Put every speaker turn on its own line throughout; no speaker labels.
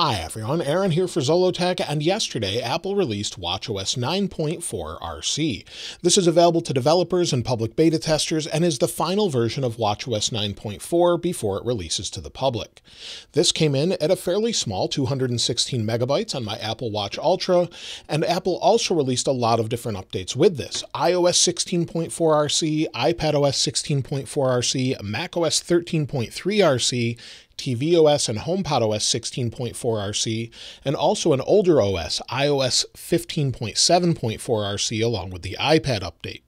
Hi everyone, Aaron here for Zollotech, and yesterday Apple released watchOS 9.4 RC. This is available to developers and public beta testers and is the final version of watchOS 9.4 before it releases to the public. This came in at a fairly small 216 megabytes on my Apple Watch Ultra, and Apple also released a lot of different updates with this. iOS 16.4 RC, iPadOS 16.4 RC, macOS 13.3 RC, tvOS and HomePod OS 16.4 RC, and also an older OS, iOS 15.7.4 RC, along with the iPad update.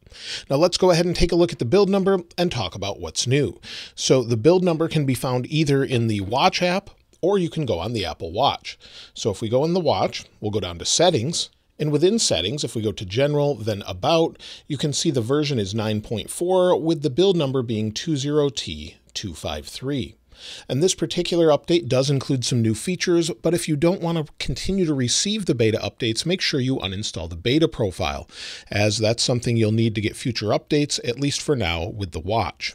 Now let's go ahead and take a look at the build number and talk about what's new. So the build number can be found either in the Watch app or you can go on the Apple Watch. So if we go in the Watch, we'll go down to Settings, and within settings, if we go to general, then about, you can see the version is 9.4 with the build number being 20T253. And this particular update does include some new features, but if you don't want to continue to receive the beta updates, make sure you uninstall the beta profile, as that's something you'll need to get future updates, at least for now, with the watch.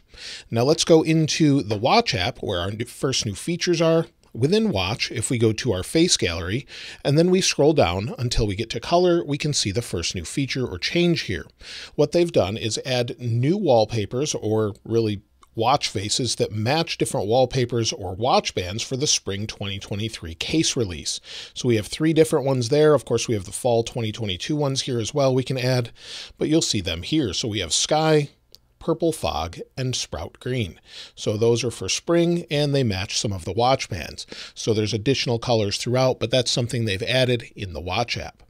Now let's go into the watch app where our first new features are. Within Watch, if we go to our face gallery and then we scroll down until we get to color, we can see the first new feature or change here. What they've done is add new wallpapers or really watch faces that match different wallpapers or watch bands for the spring 2023 case release. So we have three different ones there. Of course, we have the fall 2022 ones here as well we can add, but you'll see them here. So we have sky, purple fog, and sprout green. So those are for spring and they match some of the watch bands. So there's additional colors throughout, but that's something they've added in the watch app.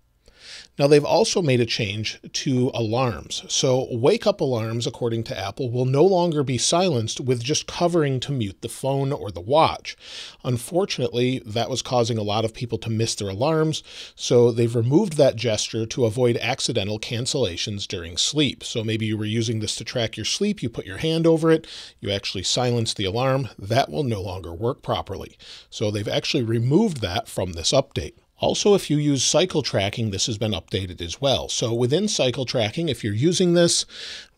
Now, they've also made a change to alarms. So, wake up alarms, according to Apple, will no longer be silenced with just covering to mute the phone or the watch. Unfortunately, that was causing a lot of people to miss their alarms, so they've removed that gesture to avoid accidental cancellations during sleep. So, maybe you were using this to track your sleep, you put your hand over it, you actually silence the alarm. That will no longer work properly. So, they've actually removed that from this update. Also, if you use cycle tracking, this has been updated as well. So within cycle tracking, if you're using this,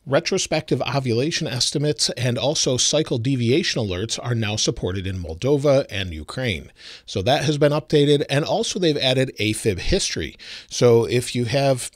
retrospective ovulation estimates and also cycle deviation alerts are now supported in Moldova and Ukraine. So that has been updated. And also they've added AFib history. So if you have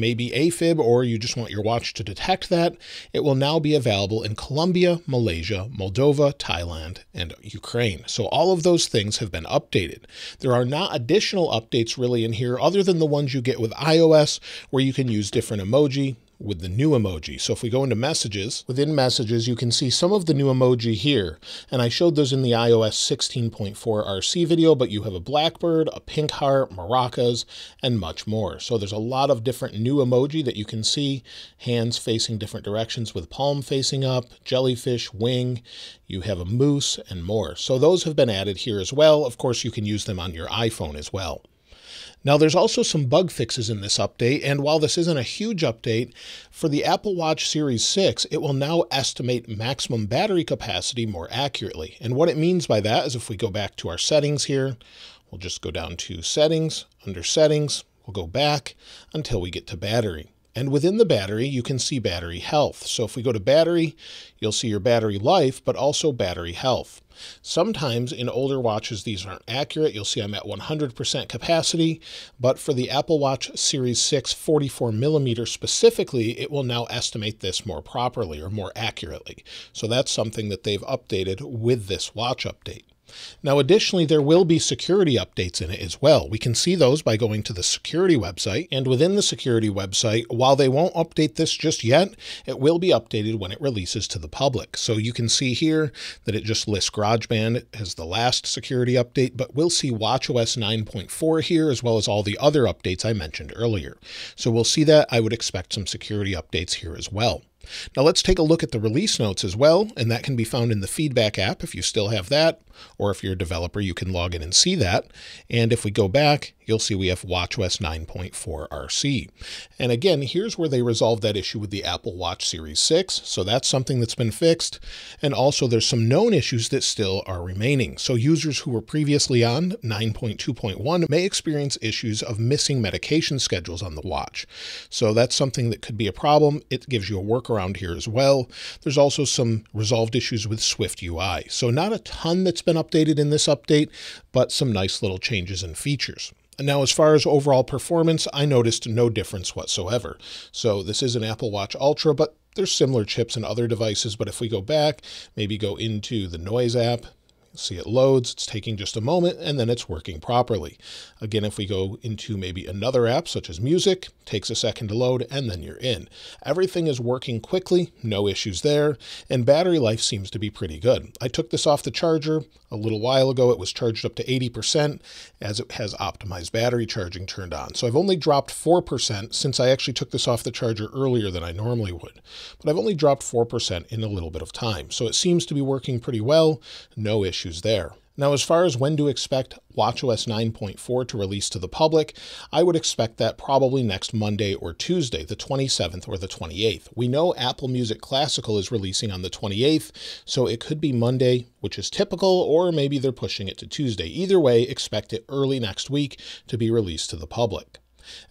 maybe AFib or you just want your watch to detect that, it will now be available in Colombia, Malaysia, Moldova, Thailand, and Ukraine. So all of those things have been updated. There are not additional updates really in here other than the ones you get with iOS where you can use different emoji, with the new emoji. So if we go into messages, within messages, you can see some of the new emoji here. And I showed those in the iOS 16.4 RC video, but you have a blackbird, a pink heart, maracas, and much more. So there's a lot of different new emoji that you can see, hands facing different directions with palm facing up, jellyfish, wing, you have a moose, and more. So those have been added here as well. Of course, you can use them on your iPhone as well. Now, there's also some bug fixes in this update, and while this isn't a huge update, for the Apple Watch Series 6, it will now estimate maximum battery capacity more accurately. And what it means by that is if we go back to our settings here, we'll just go down to Settings, under Settings, we'll go back until we get to Battery. And within the battery, you can see battery health. So if we go to battery, you'll see your battery life, but also battery health. Sometimes in older watches, these aren't accurate. You'll see I'm at 100% capacity, but for the Apple Watch Series 6 44 millimeter specifically, it will now estimate this more properly or more accurately. So that's something that they've updated with this watch update. Now, additionally, there will be security updates in it as well. We can see those by going to the security website. And within the security website, while they won't update this just yet, it will be updated when it releases to the public. So you can see here that it just lists GarageBand as the last security update, but we'll see WatchOS 9.4 here, as well as all the other updates I mentioned earlier. So we'll see that. I would expect some security updates here as well. Now let's take a look at the release notes as well, and that can be found in the feedback app if you still have that, or if you're a developer, you can log in and see that. And if we go back, you'll see we have WatchOS 9.4 RC. And again, here's where they resolved that issue with the Apple Watch Series 6. So that's something that's been fixed. And also there's some known issues that still are remaining. So users who were previously on 9.2.1 may experience issues of missing medication schedules on the watch. So that's something that could be a problem. It gives you a workaround around here as well. There's also some resolved issues with Swift UI. So not a ton that's been updated in this update, but some nice little changes and features. Now, as far as overall performance, I noticed no difference whatsoever. So this is an Apple Watch Ultra, but there's similar chips in other devices. But if we go back, maybe go into the Noise app, see it loads, it's taking just a moment, and then it's working properly. Again, if we go into maybe another app such as music, takes a second to load, and then you're in. Everything is working quickly, no issues there, and battery life seems to be pretty good. I took this off the charger a little while ago. It was charged up to 80% as it has optimized battery charging turned on. So I've only dropped 4% since I actually took this off the charger earlier than I normally would. But I've only dropped 4% in a little bit of time. So it seems to be working pretty well, no issues there. Now, as far as when to expect WatchOS 9.4 to release to the public, I would expect that probably next Monday or Tuesday, the 27th or the 28th. We know Apple Music Classical is releasing on the 28th, so it could be Monday, which is typical, or maybe they're pushing it to Tuesday. Either way, expect it early next week to be released to the public.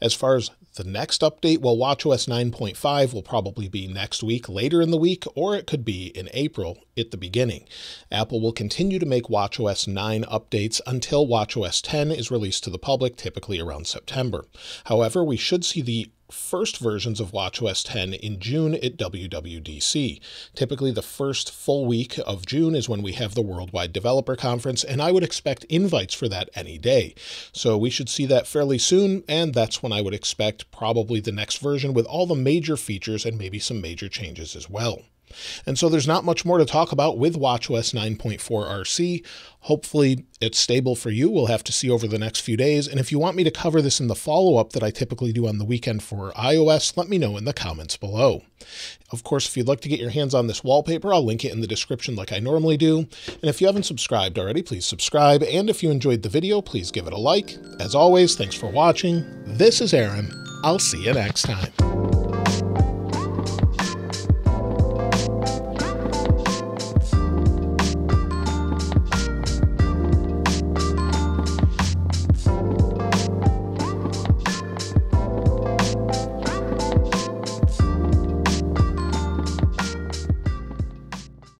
As far as the next update, well, WatchOS 9.5 will probably be next week, later in the week, or it could be in April at the beginning. Apple will continue to make WatchOS 9 updates until WatchOS 10 is released to the public, typically around September. However, we should see the first versions of WatchOS 10 in June at WWDC. Typically, the first full week of June is when we have the Worldwide Developer Conference, and I would expect invites for that any day. So we should see that fairly soon, and that's when I would expect probably the next version with all the major features and maybe some major changes as well. And so there's not much more to talk about with WatchOS 9.4 RC. Hopefully it's stable for you. We'll have to see over the next few days. And if you want me to cover this in the follow-up that I typically do on the weekend for iOS, let me know in the comments below. Of course, if you'd like to get your hands on this wallpaper, I'll link it in the description like I normally do. And if you haven't subscribed already, please subscribe. And if you enjoyed the video, please give it a like. As always, thanks for watching. This is Aaron. I'll see you next time.